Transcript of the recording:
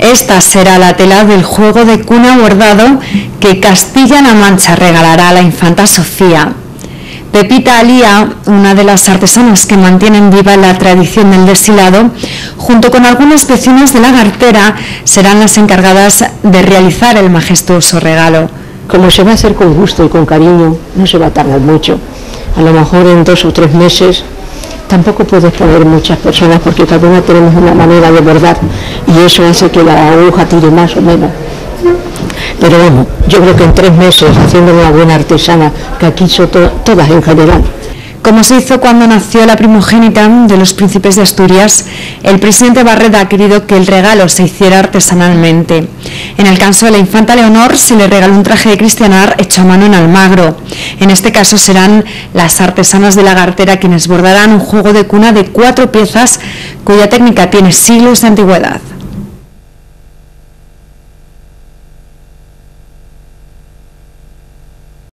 Esta será la tela del juego de cuna bordado que Castilla-La Mancha regalará a la infanta Sofía. Pepita Alía, una de las artesanas que mantienen viva la tradición del destilado, junto con algunas vecinas de la Gartera, serán las encargadas de realizar el majestuoso regalo. Como se va a hacer con gusto y con cariño, no se va a tardar mucho. A lo mejor en dos o tres meses tampoco puedes poner muchas personas porque cada una tenemos una manera de bordar y eso hace que la aguja tire más o menos. Pero bueno, yo creo que en tres meses, haciendo una buena artesana, que aquí son todas en general, como se hizo cuando nació la primogénita de los príncipes de Asturias, el presidente Barreda ha querido que el regalo se hiciera artesanalmente. En el caso de la infanta Leonor se le regaló un traje de cristianar hecho a mano en Almagro. En este caso serán las artesanas de la Gartera quienes bordarán un juego de cuna de cuatro piezas cuya técnica tiene siglos de antigüedad.